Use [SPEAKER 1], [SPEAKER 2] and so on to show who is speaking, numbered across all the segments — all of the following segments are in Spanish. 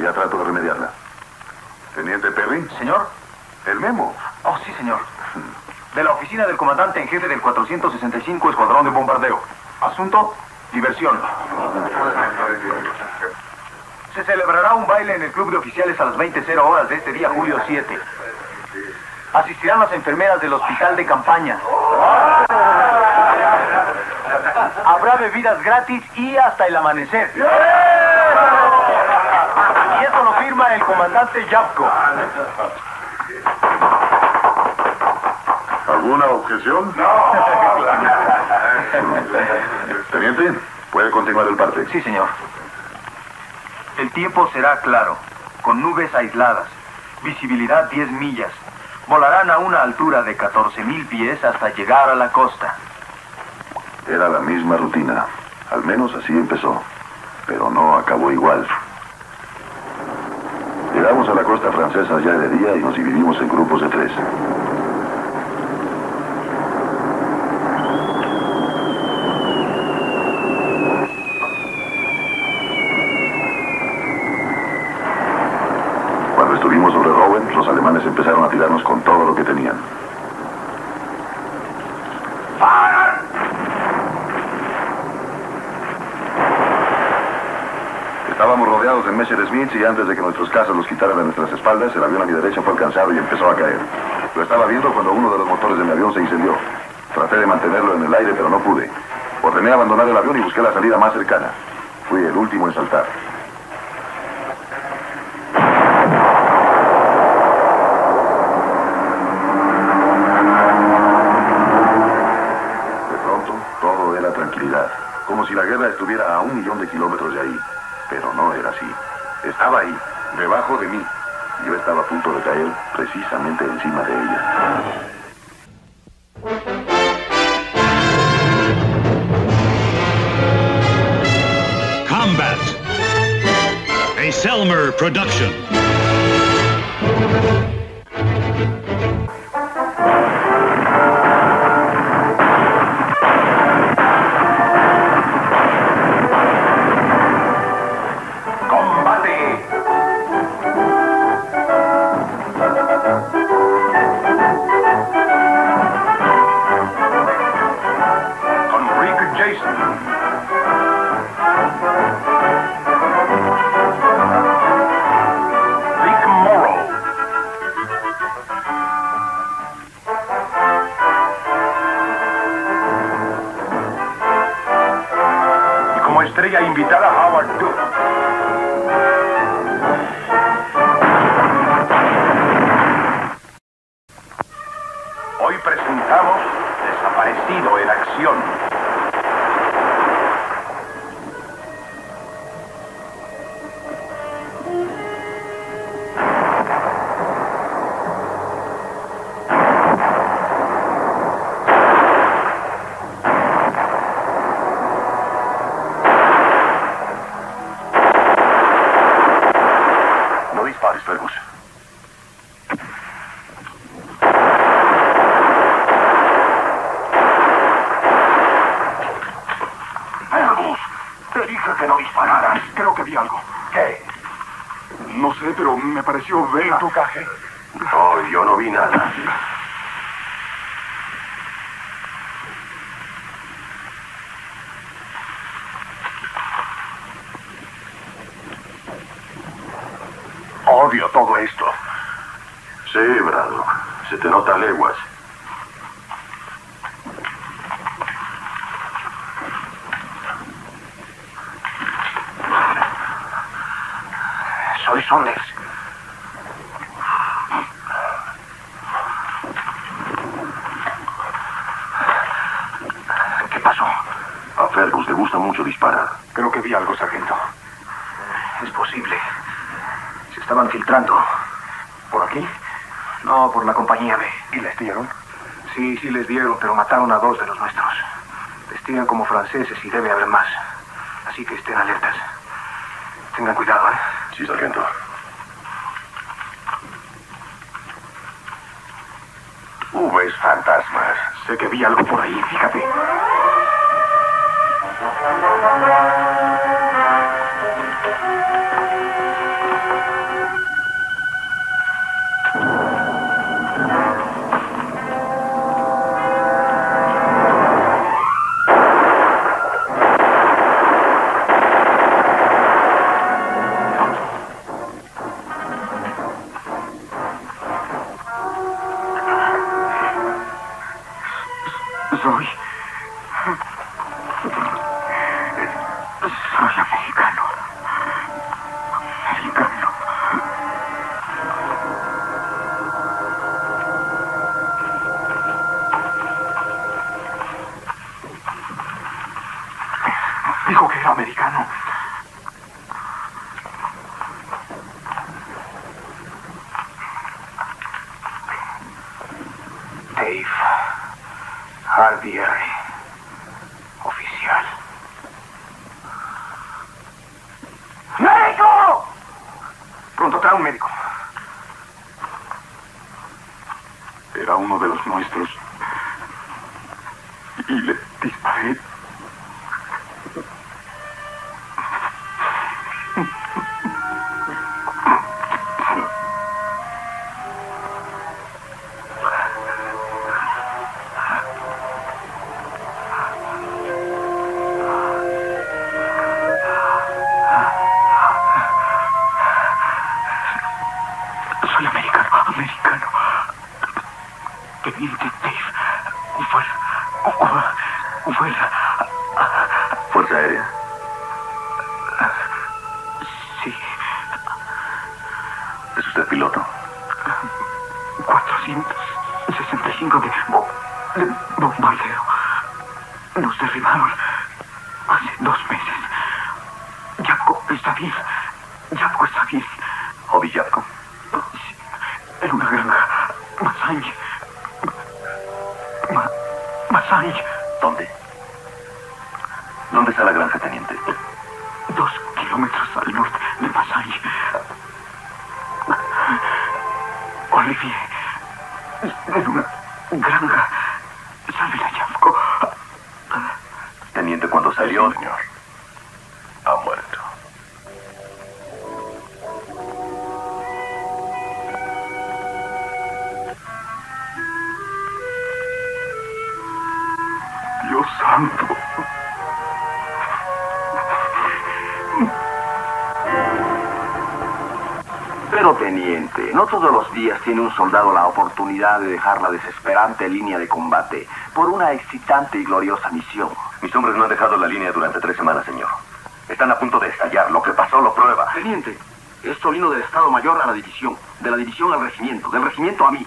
[SPEAKER 1] que ya trato de remediarla. Teniente Perry,
[SPEAKER 2] Señor.
[SPEAKER 1] el memo.
[SPEAKER 2] Oh, sí, señor. De la oficina del comandante en jefe del 465 Escuadrón de Bombardeo. Asunto, diversión. Se celebrará un baile en el club de oficiales a las 20.00 horas de este día, julio 7. Asistirán las enfermeras del hospital de campaña. Habrá bebidas gratis y hasta el amanecer. Firma el comandante Yapko.
[SPEAKER 1] ¿Alguna objeción? Teniente, puede continuar el parte.
[SPEAKER 2] Sí, señor. El tiempo será claro, con nubes aisladas, visibilidad 10 millas. Volarán a una altura de 14.000 pies hasta llegar a la costa.
[SPEAKER 1] Era la misma rutina. Al menos así empezó. Pero no acabó igual. Llegamos a la costa francesa ya de día y nos dividimos en grupos de tres. Cuando estuvimos sobre Rowan, los alemanes empezaron a tirarnos con todo lo que tenían. Estábamos rodeados de Messerschmitts y antes de que nuestros cazas los quitaran de nuestras espaldas, el avión a mi derecha fue alcanzado y empezó a caer. Lo estaba viendo cuando uno de los motores de mi avión se incendió. Traté de mantenerlo en el aire, pero no pude. Ordené abandonar el avión y busqué la salida más cercana. Fui el último en saltar. Precisamente encima de ella.
[SPEAKER 2] Desaparecido en Acción.
[SPEAKER 3] Me pareció ver...
[SPEAKER 4] ¿Tu caje?
[SPEAKER 5] No, yo no vi nada.
[SPEAKER 4] Odio todo esto.
[SPEAKER 5] Sí, Brado. Se te nota a leguas.
[SPEAKER 4] Soy Saunders. ¿Qué pasó?
[SPEAKER 5] A Fergus le gusta mucho disparar.
[SPEAKER 4] Creo que vi algo, sargento.
[SPEAKER 6] Es posible. Se estaban filtrando.
[SPEAKER 4] ¿Por aquí?
[SPEAKER 6] Por la compañía B.
[SPEAKER 4] ¿Y les dieron?
[SPEAKER 6] Sí, sí les dieron, pero mataron a dos de los nuestros. Les tiran como franceses y debe haber más. Así que estén alertas. Tengan cuidado, ¿eh?
[SPEAKER 5] Sí, sargento.
[SPEAKER 4] Tú ves fantasmas.
[SPEAKER 6] Sé que vi algo por ahí, fíjate.
[SPEAKER 3] Era uno de los nuestros. Y le disparé.
[SPEAKER 7] Pero, teniente, no todos los días tiene un soldado la oportunidad de dejar la desesperante línea de combate por una excitante y gloriosa misión.
[SPEAKER 5] Mis hombres no han dejado la línea durante tres semanas, señor. Están a punto de estallar. Lo que pasó lo prueba.
[SPEAKER 7] Teniente, esto vino del Estado Mayor a la división, de la división al regimiento, del regimiento a mí.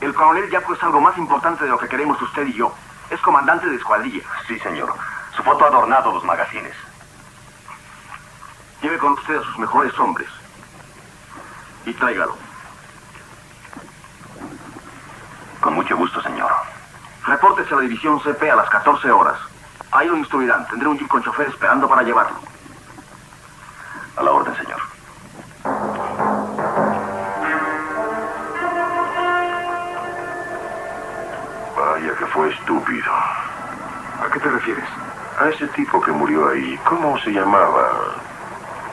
[SPEAKER 7] El coronel Yaco es algo más importante de lo que queremos usted y yo. Es comandante de escuadrilla.
[SPEAKER 5] Sí, señor. Su foto ha adornado los magazines.
[SPEAKER 7] Lleve con usted a sus mejores hombres. Y tráigalo.
[SPEAKER 5] Con mucho gusto, señor.
[SPEAKER 7] Repórtese a la división CP a las 14 horas. Ahí lo instruirán. Tendré un jeep con chofer esperando para llevarlo.
[SPEAKER 4] Se llamaba?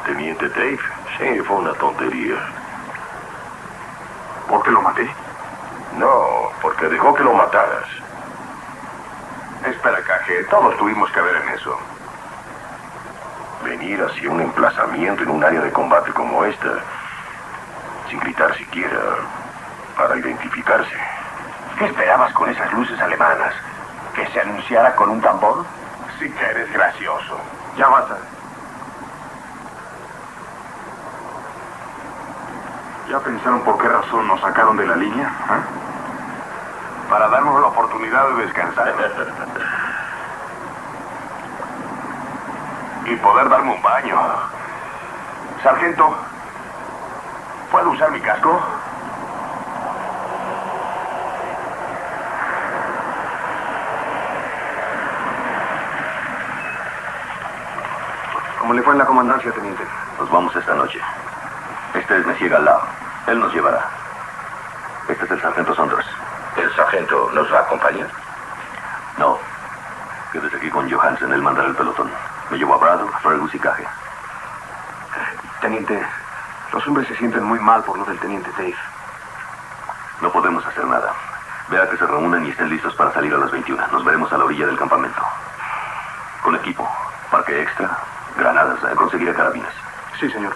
[SPEAKER 4] Teniente Dave.
[SPEAKER 8] Sí, fue una tontería.
[SPEAKER 9] ¿Por qué lo maté?
[SPEAKER 8] No, porque dejó que lo mataras.
[SPEAKER 4] Espera, Caje, todos tuvimos que ver en eso.
[SPEAKER 8] Venir hacia un emplazamiento en un área de combate como esta, sin gritar siquiera, para identificarse.
[SPEAKER 4] ¿Qué esperabas con esas luces alemanas? ¿Que se anunciara con un tambor? Sí que eres gracioso.
[SPEAKER 6] Ya basta.
[SPEAKER 9] ¿Ya pensaron por qué razón nos sacaron de la línea? ¿Ah?
[SPEAKER 4] Para darnos la oportunidad de descansar. y poder darme un baño. Sargento, ¿puedo usar mi casco?
[SPEAKER 6] ¿Cómo le fue en la comandancia, teniente?
[SPEAKER 5] Nos vamos esta noche. Este es Monsieur Galao. Él nos llevará. Este es el sargento Saunders.
[SPEAKER 8] ¿El sargento nos va a acompañar?
[SPEAKER 5] No. Quédese aquí con Johansen. Él mandará el pelotón. Me llevo a Braddock, Fergus y Caje.
[SPEAKER 6] Teniente, los hombres se sienten muy mal por lo del teniente Dave.
[SPEAKER 5] No podemos hacer nada. Vea que se reúnan y estén listos para salir a las 21. Nos veremos a la orilla del campamento. Con equipo, parque extra, granadas, conseguiré carabinas.
[SPEAKER 6] Sí, señor.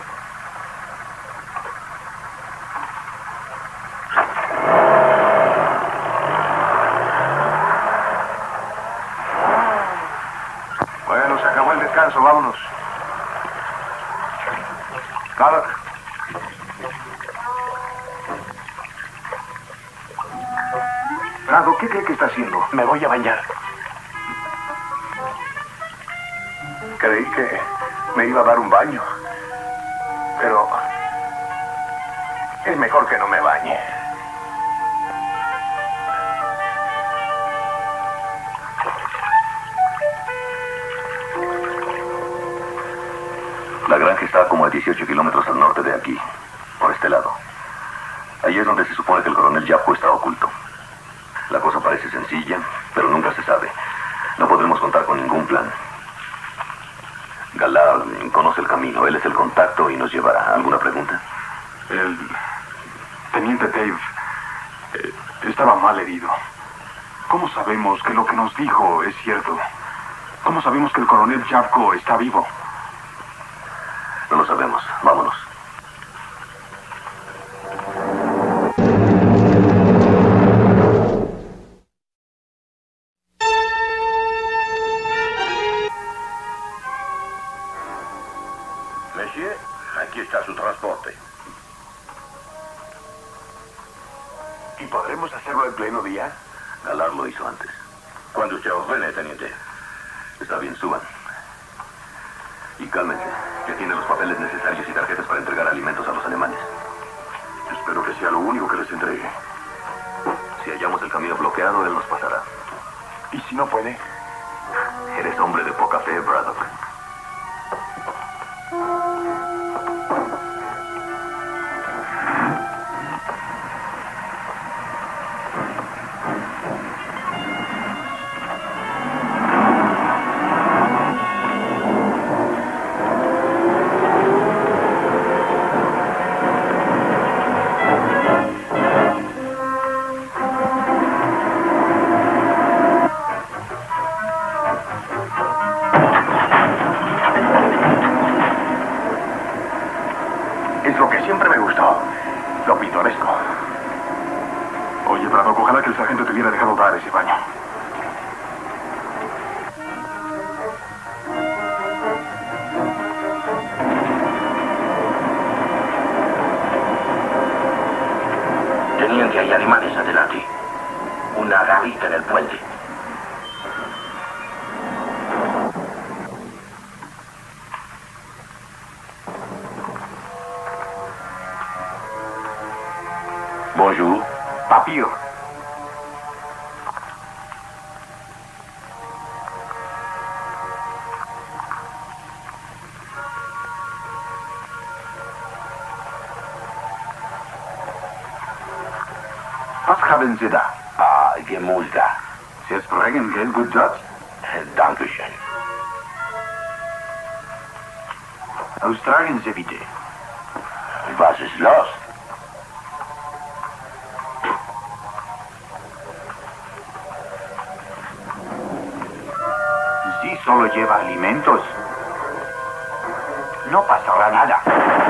[SPEAKER 4] Bueno, se acabó el descanso, vámonos. Nada.
[SPEAKER 6] Prado, ¿qué cree que está haciendo?
[SPEAKER 4] Me voy a bañar. Creí que me iba a dar un baño. Pero es mejor que no me bañe.
[SPEAKER 5] La granja está como a 18 kilómetros al norte de aquí, por este lado. Ahí es donde se supone que el coronel Yapco está oculto. La cosa parece sencilla, pero nunca se sabe. No podremos contar con ningún plan. Galá conoce el él es el contacto y nos llevará. ¿Alguna pregunta?
[SPEAKER 9] El teniente Dave eh, estaba mal herido. ¿Cómo sabemos que lo que nos dijo es cierto? ¿Cómo sabemos que el coronel Javko está vivo?
[SPEAKER 5] Galar lo hizo antes.
[SPEAKER 8] Cuando usted ordene, teniente.
[SPEAKER 5] Está bien, suban. Y cálmense, que tiene los papeles necesarios y tarjetas para entregar alimentos a los alemanes.
[SPEAKER 8] Espero que sea lo único que les entregue.
[SPEAKER 5] Si hallamos el camino bloqueado, él nos pasará.
[SPEAKER 4] ¿Y si no puede?
[SPEAKER 5] Eres hombre de poca fe, Braddock.
[SPEAKER 8] Bonjour.
[SPEAKER 4] Papier.
[SPEAKER 6] Was haben Sie da?
[SPEAKER 8] Ah, Gemüse.
[SPEAKER 6] Sie sprechen kein gut Deutsch?
[SPEAKER 8] Äh, Dankeschön.
[SPEAKER 6] Austragen Sie bitte.
[SPEAKER 10] Was ist los?
[SPEAKER 8] solo lleva alimentos. No pasará nada.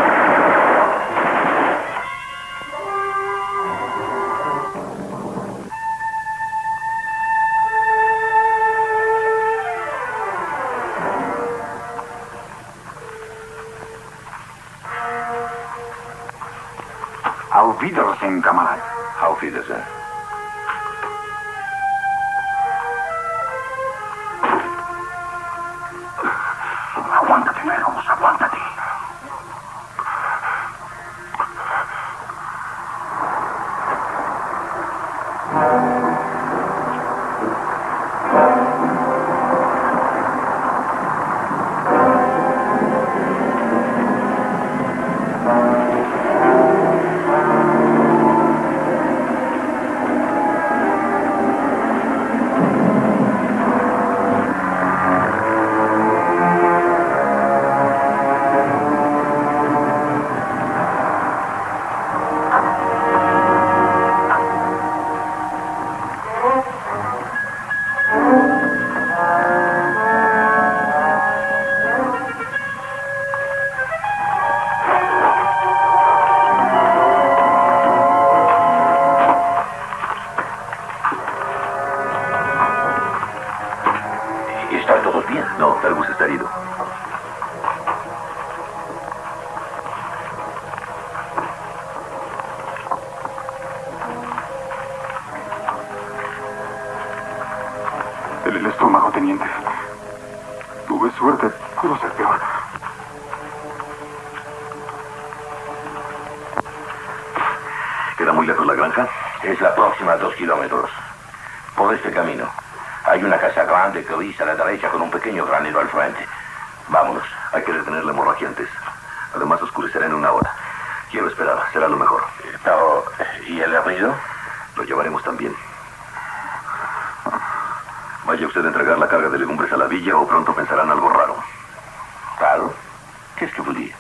[SPEAKER 10] Qu'est-ce que vous dites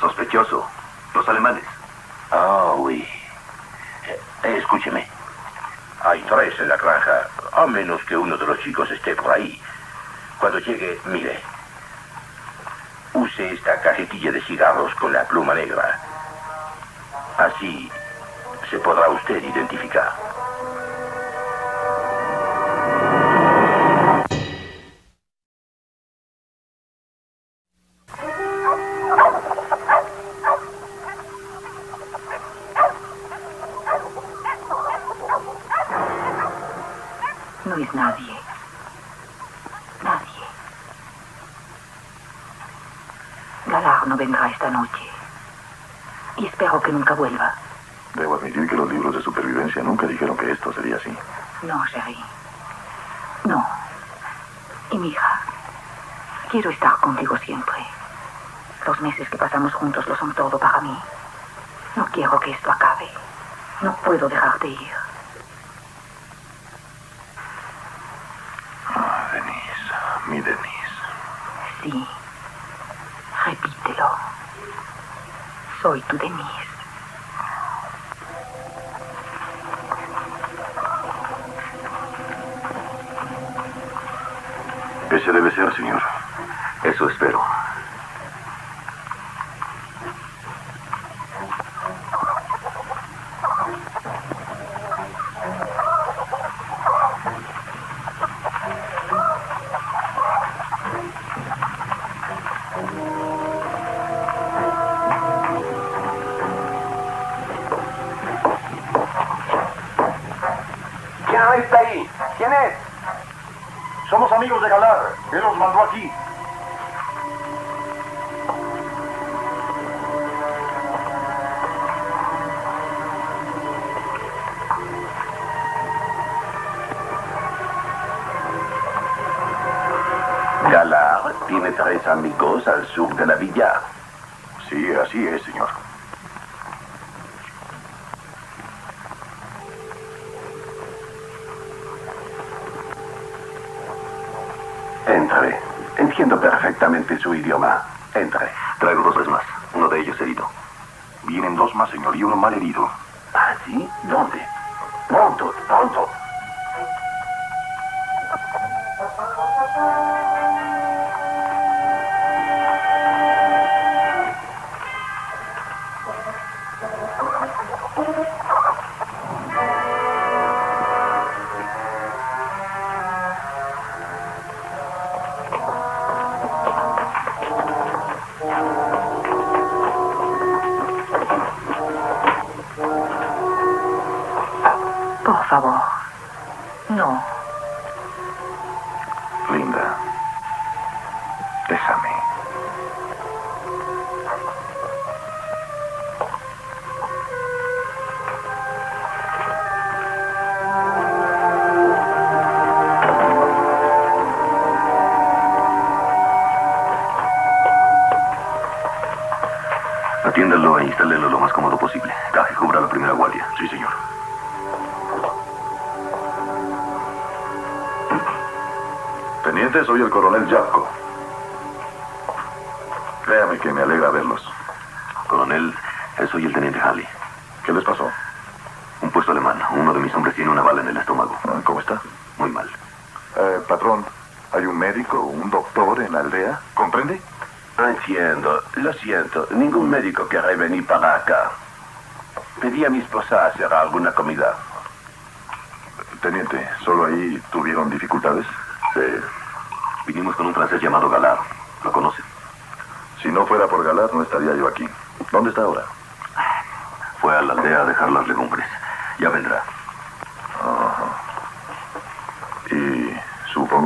[SPEAKER 11] Sospechoso. Los alemanes.
[SPEAKER 10] Ah, oh, oui. Eh, eh, escúcheme. Hay tres en la granja, a menos que uno de los chicos esté por ahí. Cuando llegue, mire. Use esta cajetilla de cigarros con la pluma negra. Así se podrá usted identificar.
[SPEAKER 4] deseo, señor.
[SPEAKER 11] Eso espero.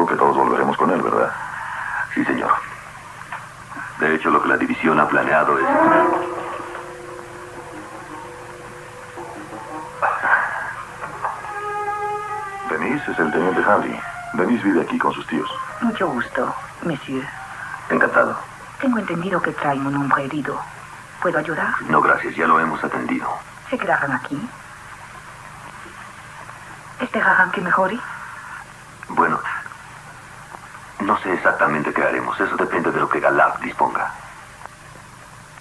[SPEAKER 1] Que todos volveremos con él, ¿verdad?
[SPEAKER 5] Sí, señor. De hecho, lo que la división ha planeado es...
[SPEAKER 1] Denise es el teniente Harley. Denise vive aquí con sus tíos.
[SPEAKER 10] Mucho gusto, monsieur.
[SPEAKER 5] Encantado.
[SPEAKER 10] Tengo entendido que traen un hombre herido. ¿Puedo ayudar?
[SPEAKER 5] No, gracias. Ya lo hemos atendido.
[SPEAKER 10] ¿Se quedarán aquí? ¿Esperarán que mejore?
[SPEAKER 5] Bueno, no sé exactamente qué haremos. Eso depende de lo que Galard disponga.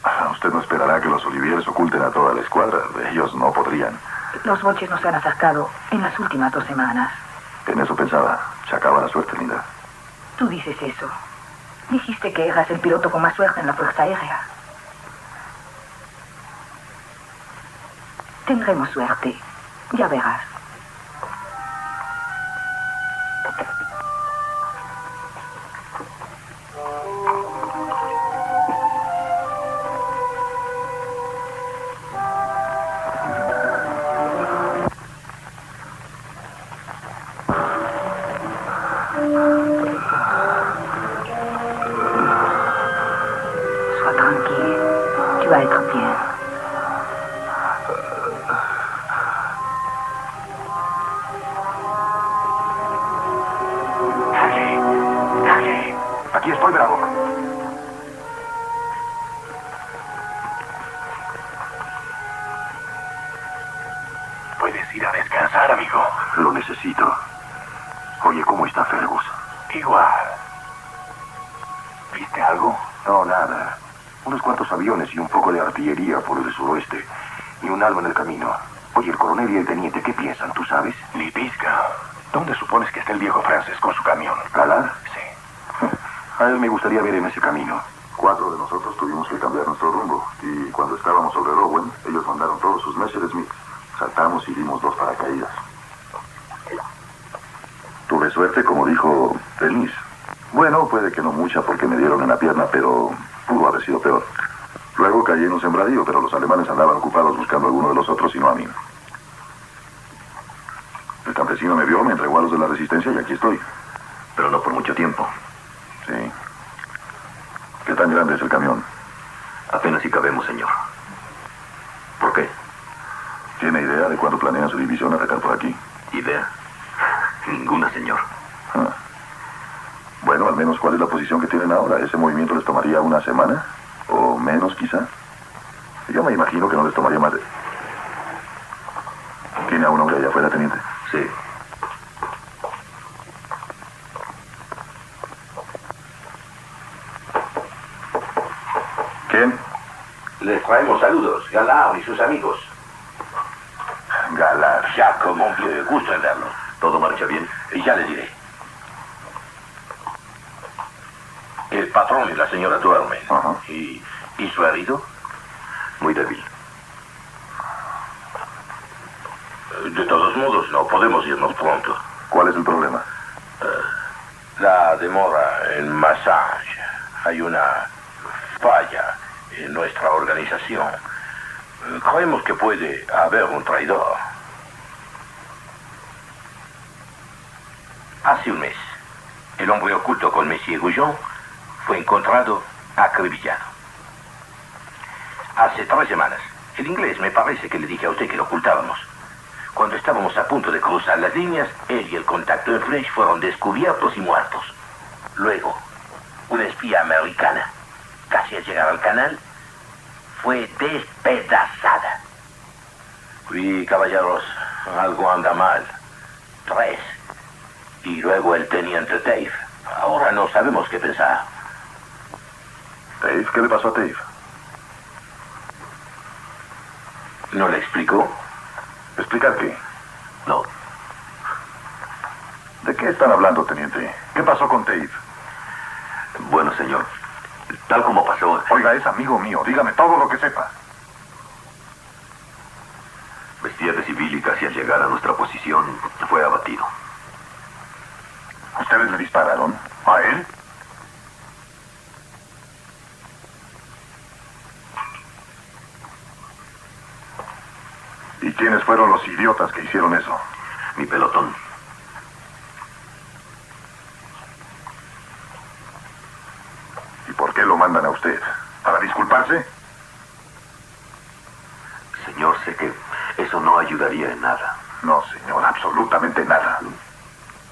[SPEAKER 1] Ah, Usted no esperará que los Olivieres oculten a toda la escuadra. Ellos no podrían.
[SPEAKER 10] Los boches nos han acercado en las últimas dos semanas.
[SPEAKER 1] En eso pensaba. Se acaba la suerte, linda.
[SPEAKER 10] Tú dices eso. Dijiste que eras el piloto con más suerte en la Fuerza Aérea. Tendremos suerte. Ya verás.
[SPEAKER 1] Alma en el camino. Oye, el coronel y el teniente, ¿qué piensan? ¿Tú sabes?
[SPEAKER 8] Ni pizca. ¿Dónde supones que está el viejo francés con su camión?
[SPEAKER 1] ¿Galar?
[SPEAKER 8] Sí.
[SPEAKER 1] A él me gustaría ver en ese camino. Cuatro de nosotros tuvimos que cambiar nuestro rumbo. Y cuando estábamos sobre Rowan, ellos mandaron todos sus Messerschmitts. Saltamos y dimos dos paracaídas. Tuve suerte, como dijo Denise. Bueno, puede que no mucha porque me dieron en la pierna, pero pudo haber sido peor. Luego caí en un sembradío, pero los alemanes andaban ocupados buscando a alguno de los otros y no a mí. El campesino me vio, me entregó a los de la resistencia y aquí estoy.
[SPEAKER 5] Pero no por mucho tiempo.
[SPEAKER 1] Sí. ¿Qué tan grande es el camión?
[SPEAKER 5] Apenas si cabemos, señor. ¿Por qué?
[SPEAKER 1] ¿Tiene idea de cuándo planean su división atacar por aquí?
[SPEAKER 5] ¿Idea? Ninguna, señor.
[SPEAKER 1] Ah. Bueno, al menos cuál es la posición que tienen ahora. ¿Ese movimiento les tomaría una semana? ¿O menos, quizá? Yo me imagino que no les tomaría más de... ¿Tiene a un hombre allá afuera, teniente?
[SPEAKER 5] Sí.
[SPEAKER 1] ¿Quién?
[SPEAKER 8] Les traemos saludos, Galard y sus amigos.
[SPEAKER 1] Galar.
[SPEAKER 8] Jacob Monvieux, gusto en verlo.
[SPEAKER 1] ¿Todo marcha bien?
[SPEAKER 8] Y ya le diré. El patrón y la señora duermen.
[SPEAKER 1] Ajá.
[SPEAKER 8] ¿Y, ¿Y su herido?
[SPEAKER 1] Débil.
[SPEAKER 8] De todos modos, no podemos irnos pronto.
[SPEAKER 1] ¿Cuál es el problema?
[SPEAKER 8] La demora en masaje. Hay una falla en nuestra organización. Eh, Creemos que puede haber un traidor. Hace un mes, el hombre oculto con Monsieur Goujon fue encontrado acribillado. Hace tres semanas, el inglés me parece que le dije a usted que lo ocultábamos. Cuando estábamos a punto de cruzar las líneas, él y el contacto en French fueron descubiertos y muertos. Luego, una espía americana, casi al llegar al canal, fue despedazada. Y caballeros, algo anda mal. Tres. Y luego el teniente Dave. Ahora no sabemos qué pensar.
[SPEAKER 1] Dave, ¿qué le pasó a Dave?
[SPEAKER 8] ¿No le explicó?
[SPEAKER 1] ¿Explicar qué?
[SPEAKER 8] No.
[SPEAKER 1] ¿De qué están hablando, teniente? ¿Qué pasó con Dave?
[SPEAKER 8] Bueno, señor. Tal como pasó.
[SPEAKER 1] Oiga, es amigo mío. Dígame todo lo que sepa.
[SPEAKER 8] Vestía de civil y casi al llegar a nuestra posición fue abatido.
[SPEAKER 1] ¿Ustedes le dispararon? ¿A él? Quiénes fueron los idiotas que hicieron eso?
[SPEAKER 8] Mi pelotón.
[SPEAKER 1] ¿Y por qué lo mandan a usted? ¿Para disculparse?
[SPEAKER 8] Señor, sé que eso no ayudaría en nada.
[SPEAKER 1] No, señor, absolutamente nada.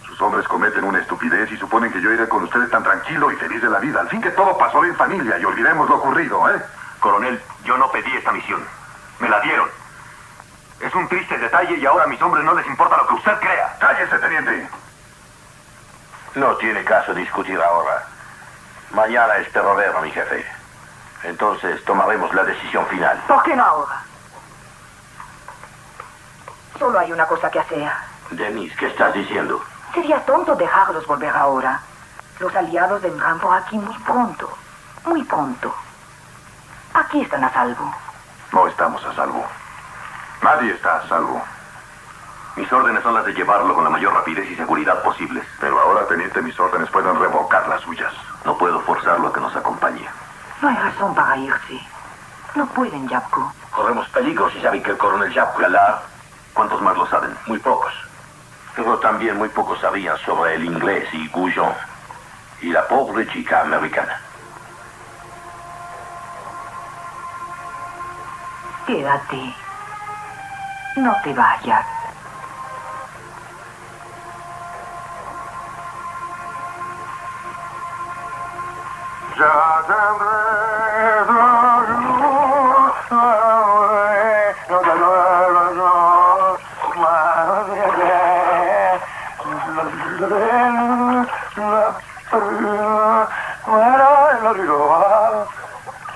[SPEAKER 1] Sus hombres cometen una estupidez y suponen que yo iré con ustedes tan tranquilo y feliz de la vida. Al fin que todo pasó en familia y olvidemos lo ocurrido, ¿eh?
[SPEAKER 2] Coronel, yo no pedí esta misión. Me la dieron. Es un triste detalle y ahora a mis hombres no les importa lo que usted crea.
[SPEAKER 1] ¡Cállese, teniente!
[SPEAKER 8] No tiene caso discutir ahora. Mañana espero ver a mi jefe. Entonces tomaremos la decisión final.
[SPEAKER 10] ¿Por qué no ahora? Solo hay una cosa que hacer.
[SPEAKER 8] Denise, ¿qué estás diciendo?
[SPEAKER 10] Sería tonto dejarlos volver ahora. Los aliados vendrán por aquí muy pronto. Muy pronto. Aquí están a salvo.
[SPEAKER 1] No estamos a salvo. Nadie está a salvo.
[SPEAKER 8] Mis órdenes son las de llevarlo con la mayor rapidez y seguridad posibles.
[SPEAKER 1] Pero ahora, teniente, mis órdenes pueden revocar las suyas.
[SPEAKER 8] No puedo forzarlo a que nos acompañe.
[SPEAKER 10] No hay razón para irse. No pueden, Yapko.
[SPEAKER 8] Corremos peligro si saben que el coronel Galard... ¿Cuántos más lo saben? Muy pocos. Pero también muy pocos sabían sobre el inglés y Goujon. Y la pobre chica americana.
[SPEAKER 10] Quédate. No te vayas.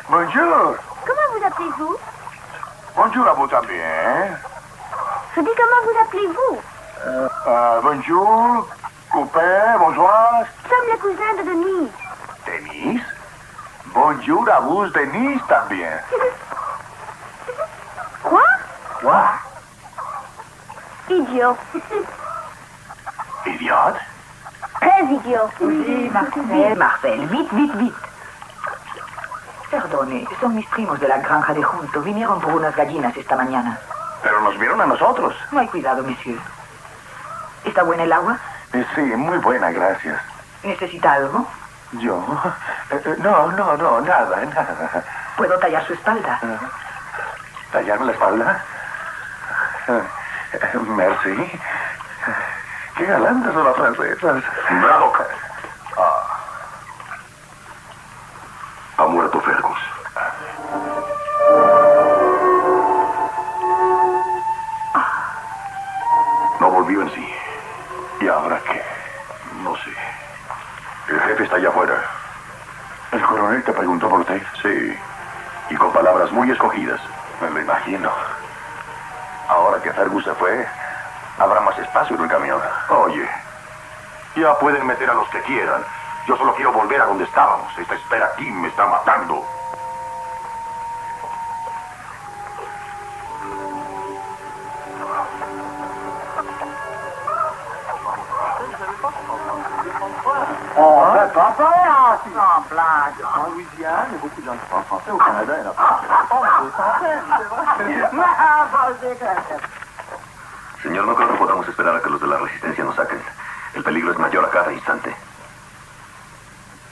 [SPEAKER 1] Bonjour.
[SPEAKER 12] Comment vous appelez-vous?
[SPEAKER 1] Bonjour à vous también.
[SPEAKER 12] Je dis comment vous appelez-vous
[SPEAKER 1] Euh, bonjour. Coupé, bonsoir.
[SPEAKER 12] Nous sommes les cousins de Denise.
[SPEAKER 1] Denise? Bonjour à vous, Denise también.
[SPEAKER 12] Quoi?
[SPEAKER 1] Quoi?
[SPEAKER 12] Idiot.
[SPEAKER 1] Idiote?
[SPEAKER 12] Très idiot.
[SPEAKER 10] Sí, Marcel. Marcel, vite, vite, vite. Perdone, son mis primos de la granja de junto. Vinieron por unas gallinas esta mañana.
[SPEAKER 1] Pero nos vieron a nosotros.
[SPEAKER 10] No hay cuidado, monsieur. ¿Está buena el agua?
[SPEAKER 1] Eh, Sí, muy buena, gracias.
[SPEAKER 10] ¿Necesita algo?
[SPEAKER 1] ¿Yo? Eh, eh, No, no, no, nada, nada.
[SPEAKER 10] ¿Puedo tallar su espalda?
[SPEAKER 1] ¿Tallarme la espalda? Eh, Merci. Qué galantes son las francesas.
[SPEAKER 8] ¡Bravo!
[SPEAKER 1] Señor, no creo que podamos esperar a que los de la resistencia nos saquen. El peligro es mayor a cada instante.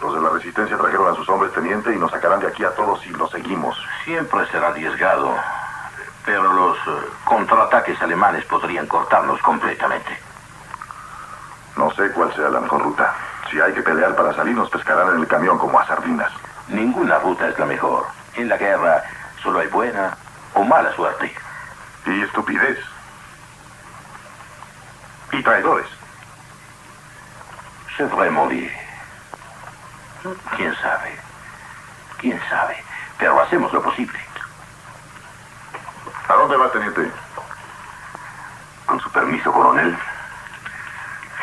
[SPEAKER 1] Los de la resistencia trajeron a sus hombres, teniente, y nos sacarán de aquí a todos si los seguimos.
[SPEAKER 8] Siempre será arriesgado, pero los eh, contraataques alemanes podrían cortarnos completamente.
[SPEAKER 1] No sé cuál sea la mejor ruta. Si hay que pelear para salir, nos pescarán en el camión como a sardinas.
[SPEAKER 8] Ninguna ruta es la mejor. En la guerra solo hay buena o mala suerte.
[SPEAKER 1] Y estupidez. Y traidores.
[SPEAKER 8] C'est vraiment. ¿Quién sabe? ¿Quién sabe? Pero hacemos lo posible.
[SPEAKER 1] ¿A dónde va, teniente?
[SPEAKER 8] Con su permiso, coronel.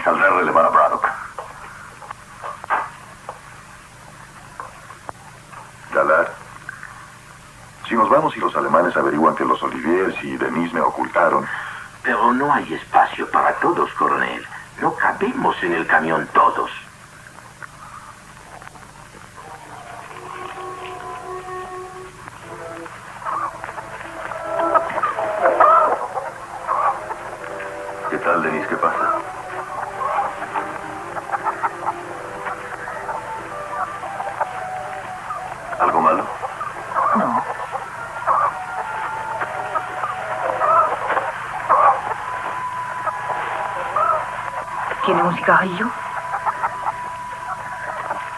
[SPEAKER 8] Saldré a relevar a Braddock.
[SPEAKER 1] Galar. Si nos vamos y los alemanes averiguan que los Oliviers y Denis me ocultaron,
[SPEAKER 8] Pero no hay espacio para todos, coronel. No cabemos en el camión todos.
[SPEAKER 10] ¿Tiene un cigarrillo?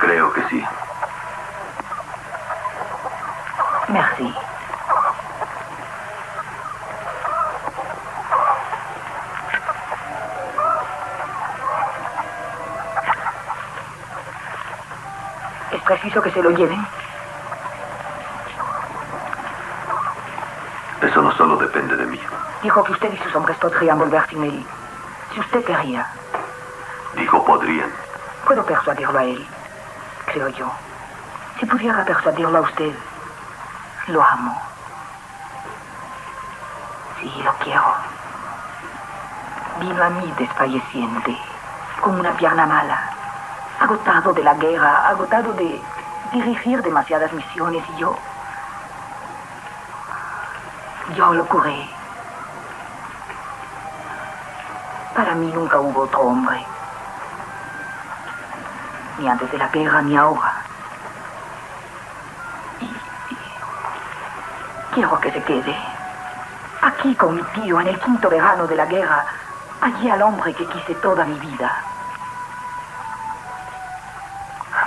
[SPEAKER 1] Creo que sí.
[SPEAKER 10] Merci. ¿Es preciso que se lo lleven?
[SPEAKER 1] Eso no solo depende de mí.
[SPEAKER 10] Dijo que usted y sus hombres podrían volver sin él. Si usted quería,
[SPEAKER 1] podrían.
[SPEAKER 10] puedo persuadirlo a él. Creo yo. Si pudiera persuadirlo a usted, lo amo. Sí, lo quiero. Vino a mí desfalleciente, con una pierna mala, agotado de la guerra, agotado de dirigir demasiadas misiones y yo... Yo lo curé. Para mí nunca hubo otro hombre. Ni antes de la guerra ni ahora. Y, y quiero que se quede. Aquí con mi tío en el quinto verano de la guerra. Allí al hombre que quise toda mi vida.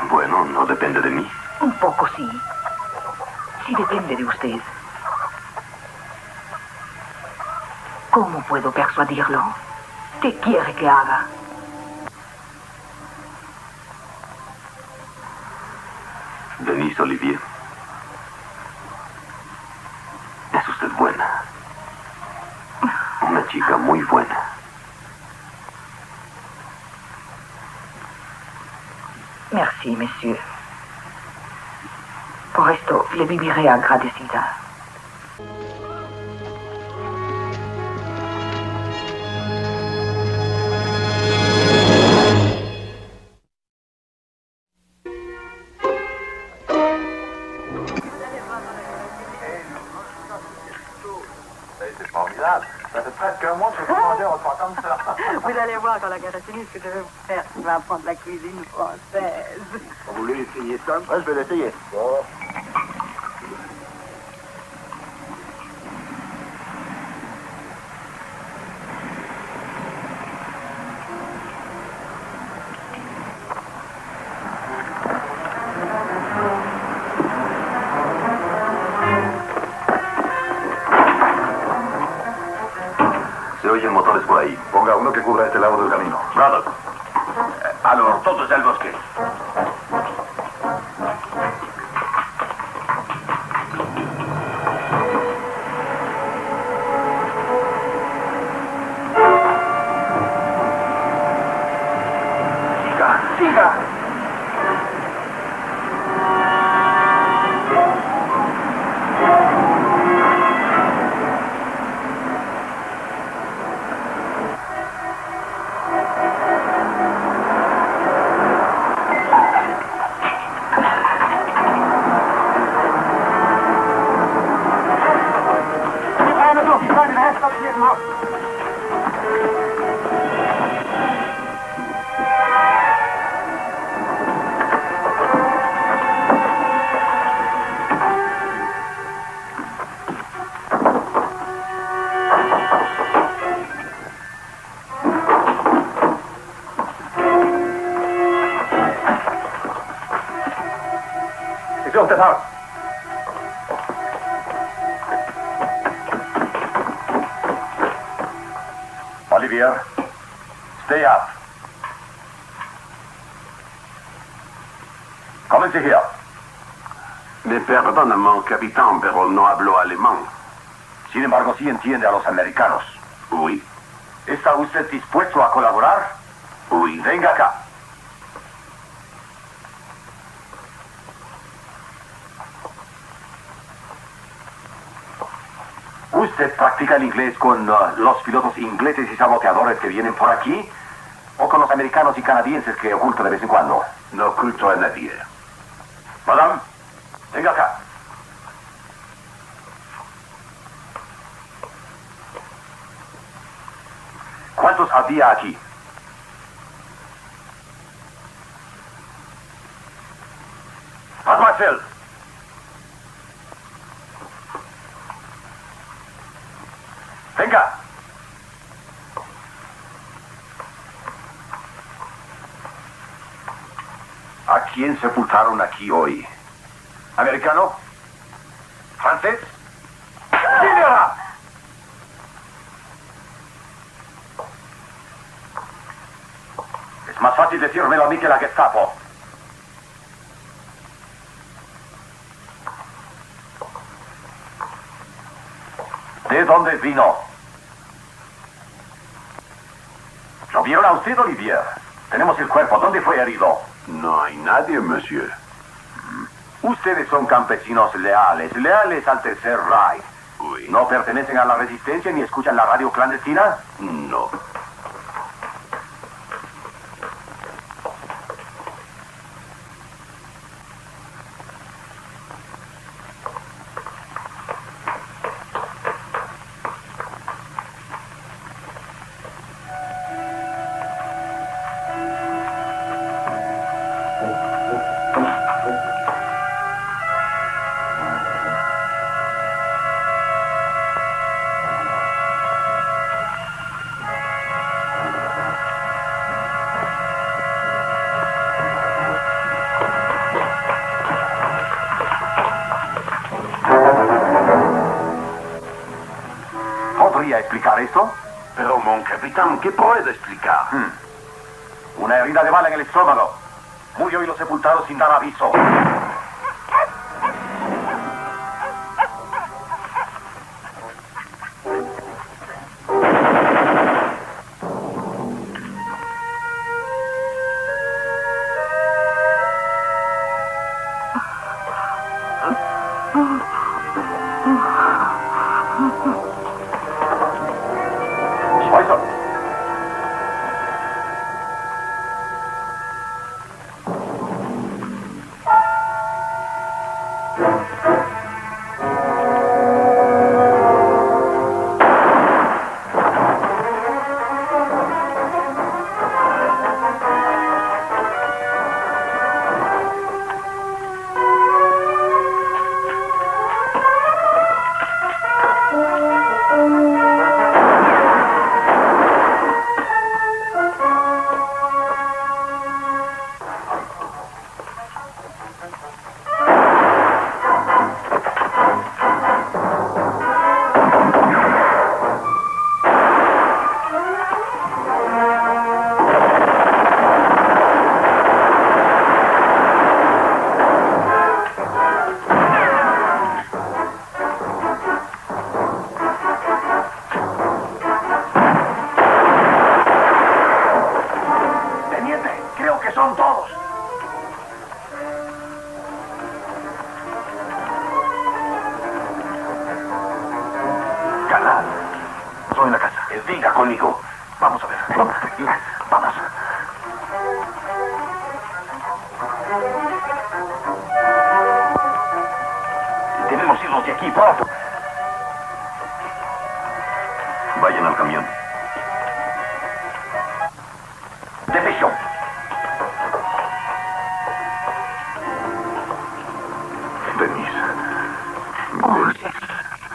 [SPEAKER 1] Bueno, no depende de mí.
[SPEAKER 10] Un poco sí. Sí depende de usted. ¿Cómo puedo persuadirlo? ¿Qué quiere que haga?
[SPEAKER 1] Olivier. Es usted buena. Una chica muy buena.
[SPEAKER 10] Merci, monsieur. Por esto le viviré agradecida.
[SPEAKER 13] Que je
[SPEAKER 14] vais vous faire. Je vais apprendre la cuisine française.
[SPEAKER 13] Vous voulez essayer ça? Ouais, je vais l'essayer. Bon.
[SPEAKER 11] Me perdona, mon capitán, pero no hablo alemán.
[SPEAKER 7] Sin embargo, sí entiende a los americanos.
[SPEAKER 11] Oui.
[SPEAKER 7] ¿Está usted dispuesto a colaborar?
[SPEAKER 11] Oui.
[SPEAKER 7] Venga acá. ¿Usted practica el inglés con uh, los pilotos ingleses y saboteadores que vienen por aquí? ¿O con los americanos y canadienses que oculta de vez en cuando?
[SPEAKER 11] No oculto a nadie.
[SPEAKER 7] Madame, venga acá. ¿Cuántos había aquí? Mademoiselle. Venga. ¿A quién sepultaron aquí hoy? ¿Americano? ¿Francés? ¡Señora! Fácil decírmelo a mí que la Gestapo. ¿De dónde vino? ¿Lo vieron a usted, Olivier? Tenemos el cuerpo. ¿Dónde fue herido?
[SPEAKER 11] No hay nadie, monsieur.
[SPEAKER 7] Ustedes son campesinos leales, leales al tercer Reich. ¿No pertenecen a la resistencia ni escuchan la radio clandestina?
[SPEAKER 11] No. Pero, mon capitán, ¿qué puedo explicar?
[SPEAKER 7] Hmm. Una herida de bala en el estómago. Murió y lo sepultaron sin dar aviso.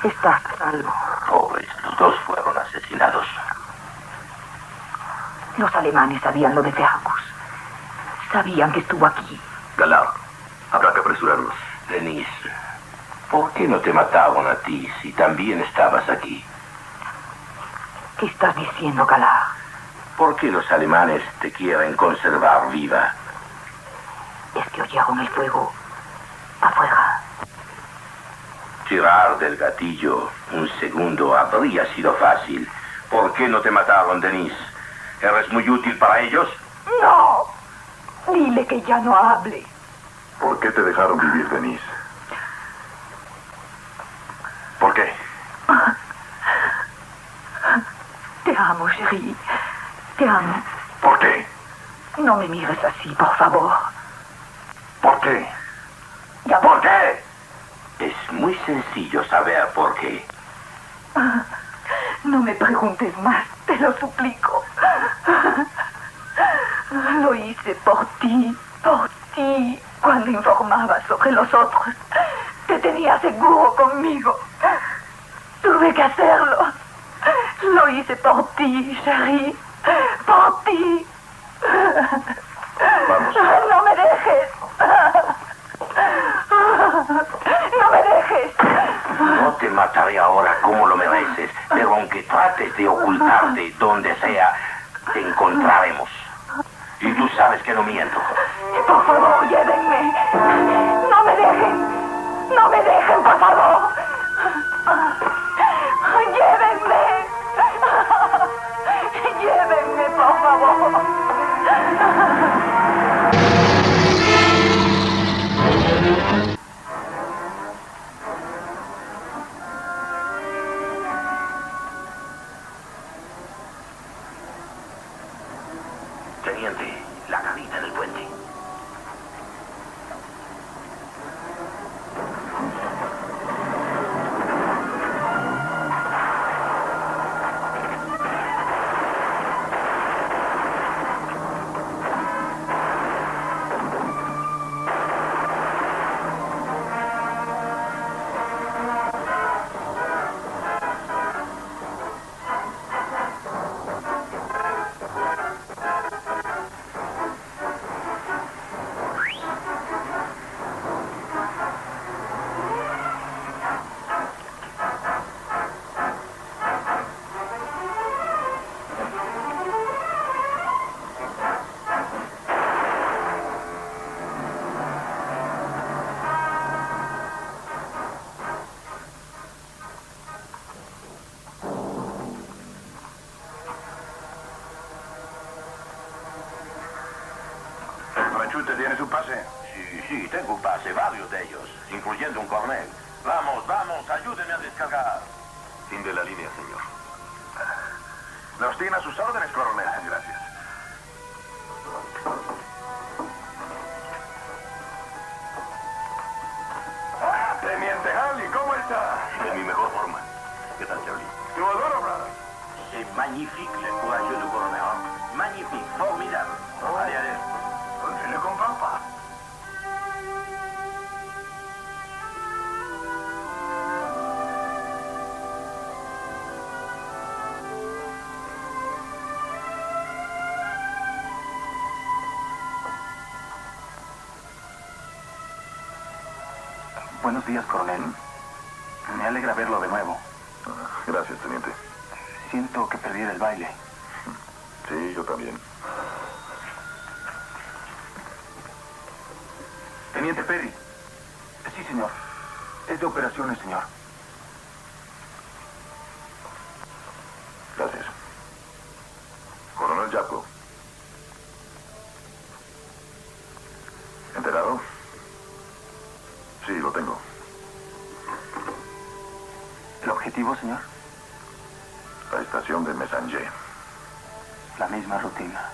[SPEAKER 10] Estás a salvo.
[SPEAKER 8] Pobres, los dos fueron asesinados.
[SPEAKER 10] Los alemanes sabían lo de Fergus. Sabían que estuvo aquí.
[SPEAKER 1] Galar, habrá que apresurarnos.
[SPEAKER 8] Denise, ¿por qué no te mataron a ti si también estabas aquí?
[SPEAKER 10] ¿Qué estás diciendo, Galar?
[SPEAKER 8] ¿Por qué los alemanes te quieren conservar viva?
[SPEAKER 10] Es que oyeron el fuego afuera.
[SPEAKER 8] Tirar del gatillo un segundo habría sido fácil. ¿Por qué no te mataron, Denise? ¿Eres muy útil para ellos?
[SPEAKER 10] No. Dile que ya no hable.
[SPEAKER 1] ¿Por qué te dejaron vivir, Denise? ¿Por qué?
[SPEAKER 10] Te amo, Cherie. Te amo.
[SPEAKER 1] ¿Por qué?
[SPEAKER 10] No me mires así, por favor.
[SPEAKER 1] ¿Por qué?
[SPEAKER 10] Ya
[SPEAKER 1] ¿Por qué?
[SPEAKER 8] Es muy sencillo saber por qué.
[SPEAKER 10] No me preguntes más, te lo suplico. Lo hice por ti, por ti, cuando informaba sobre los otros. Te tenía seguro conmigo. Tuve que hacerlo. Lo hice por ti, Cherie. Por ti.
[SPEAKER 1] Vamos.
[SPEAKER 10] No me dejes.
[SPEAKER 8] Mataré ahora como lo mereces, pero aunque trates de ocultarte donde sea, te encontraremos. Y tú sabes que no miento.
[SPEAKER 10] Por favor, llévenme. No me dejen. No me dejen, por favor.
[SPEAKER 1] Pase?
[SPEAKER 8] Sí, sí, tengo un pase, varios de ellos, incluyendo un coronel. Vamos, vamos, ayúdenme a descargar.
[SPEAKER 1] Fin de la línea, señor. Los tiene a sus órdenes, coronel. Gracias. Teniente Halley, ¿cómo está? En mi mejor forma. ¿Qué tal, Charlie? Tu adoro, brother.
[SPEAKER 8] C'est magnifique, le courageux du colonel. Magnifique, formidable. Allez, allez.
[SPEAKER 7] Buenos días, coronel. Me alegra verlo de nuevo.
[SPEAKER 1] Gracias, teniente.
[SPEAKER 7] Siento que perdiera el baile.
[SPEAKER 1] Sí, yo también.
[SPEAKER 7] Teniente Perry. Sí, señor. Es de operaciones, señor.
[SPEAKER 1] Gracias. Coronel Yapko. ¿Enterado?
[SPEAKER 7] Objetivo, señor?
[SPEAKER 1] La estación de Messanger.
[SPEAKER 7] La misma rutina.